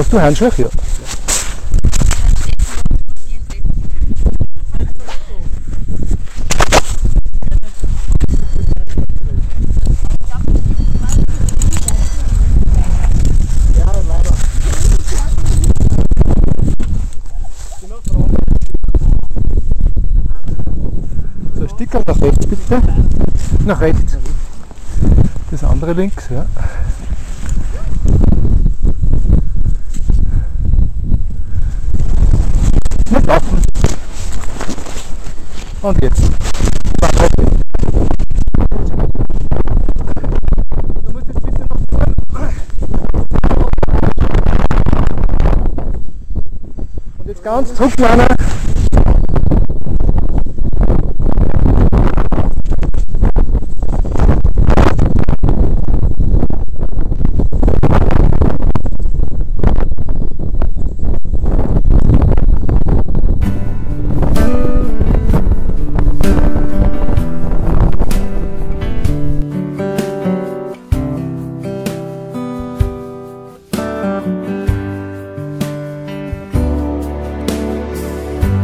Hast du Handschuhe? Ja. So, Sticker nach rechts bitte. Nach rechts. Das andere links, ja. Nicht laufen. Und jetzt. Du musst jetzt bitte noch Und jetzt ganz zurück,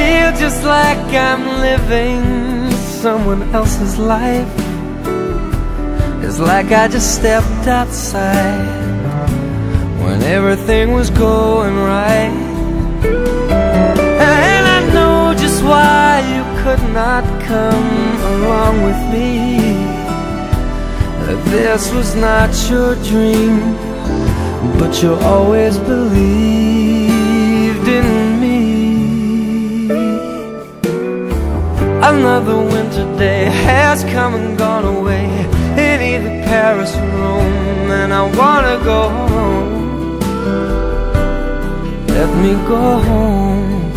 Feel just like I'm living someone else's life. It's like I just stepped outside when everything was going right. And I know just why you could not come along with me. This was not your dream, but you always believed Another winter day has come and gone away in either Paris or Rome, and I wanna go home. Let me go home.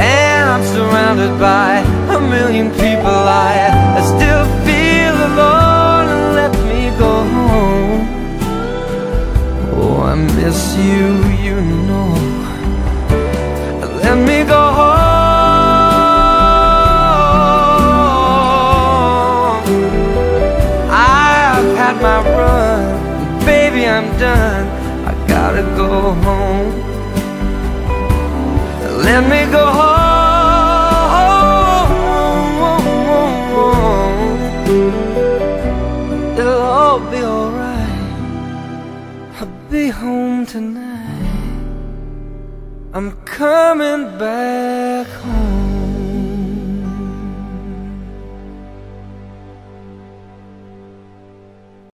And I'm surrounded by a million people. I, I still feel alone. Let me go home. Oh, I miss you, you know. I gotta go home. Let me go home. It'll all be alright. I'll be home tonight. I'm coming back home.